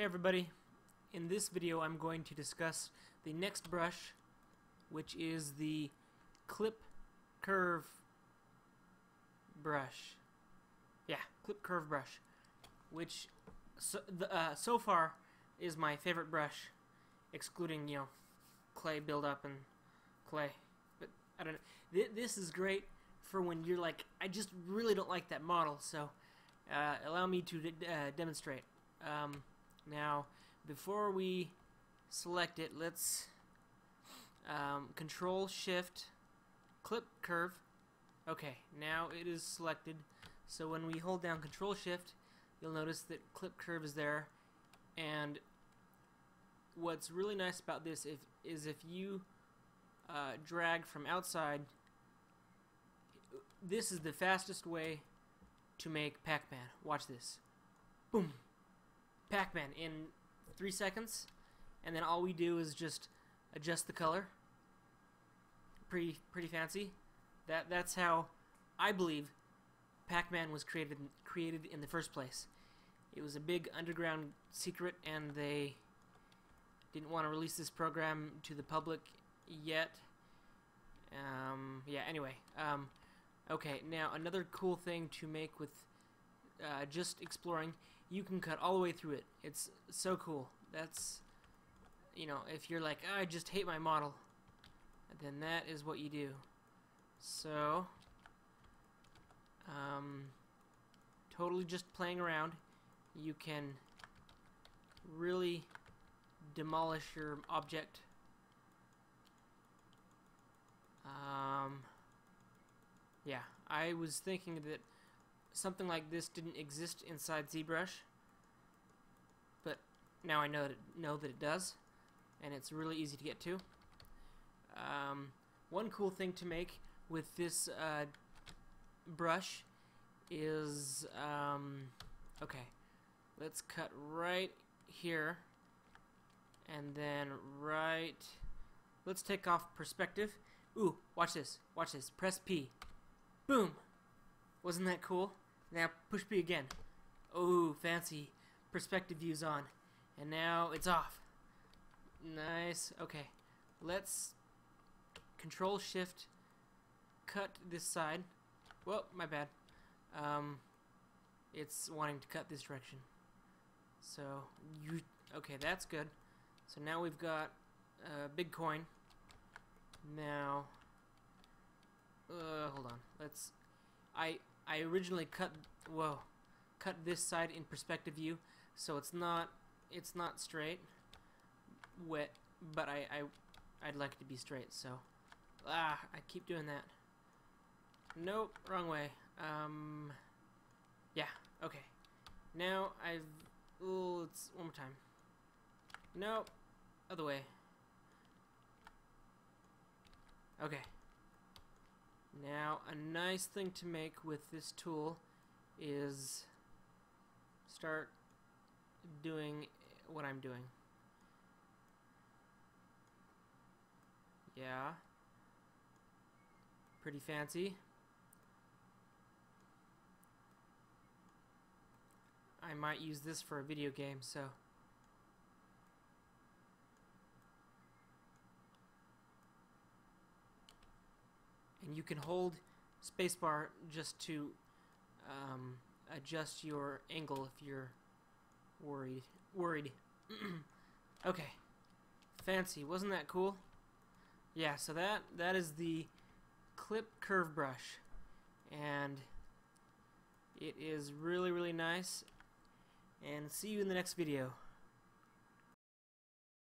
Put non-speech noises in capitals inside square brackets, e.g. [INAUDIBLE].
Hey everybody, in this video I'm going to discuss the next brush which is the clip curve brush. Yeah clip curve brush which so, the, uh, so far is my favorite brush excluding you know clay buildup and clay. But I don't know. Th this is great for when you're like I just really don't like that model so uh, allow me to uh, demonstrate. Um, now, before we select it, let's um, Control Shift clip curve. Okay, now it is selected. So when we hold down Control Shift, you'll notice that clip curve is there. And what's really nice about this if, is if you uh, drag from outside, this is the fastest way to make Pac-Man. Watch this. Boom. Pac-Man in three seconds, and then all we do is just adjust the color. Pretty pretty fancy. That that's how I believe Pac-Man was created created in the first place. It was a big underground secret, and they didn't want to release this program to the public yet. Um, yeah. Anyway. Um, okay. Now another cool thing to make with uh, just exploring, you can cut all the way through it. It's so cool. That's, you know, if you're like, oh, I just hate my model, then that is what you do. So, um, totally just playing around, you can really demolish your object. Um, yeah, I was thinking that something like this didn't exist inside ZBrush, but now I know that it, know that it does, and it's really easy to get to. Um, one cool thing to make with this uh, brush is um, okay. Let's cut right here, and then right. Let's take off perspective. Ooh, watch this. Watch this. Press P. Boom. Wasn't that cool? Now push B again. Oh, fancy. Perspective view's on. And now it's off. Nice. Okay. Let's control shift cut this side. Well, my bad. Um, it's wanting to cut this direction. So, you okay, that's good. So now we've got a big coin. Now, uh, hold on. Let's I I originally cut whoa cut this side in perspective view so it's not it's not straight wet but I, I I'd like it to be straight so ah I keep doing that. Nope wrong way um yeah okay. Now I've oh let's one more time. Nope other way. Okay now, a nice thing to make with this tool is start doing what I'm doing. Yeah. Pretty fancy. I might use this for a video game, so... you can hold spacebar just to um, adjust your angle if you're worried. Worried. [CLEARS THROAT] okay. Fancy. Wasn't that cool? Yeah, so that that is the clip curve brush. And it is really, really nice. And see you in the next video.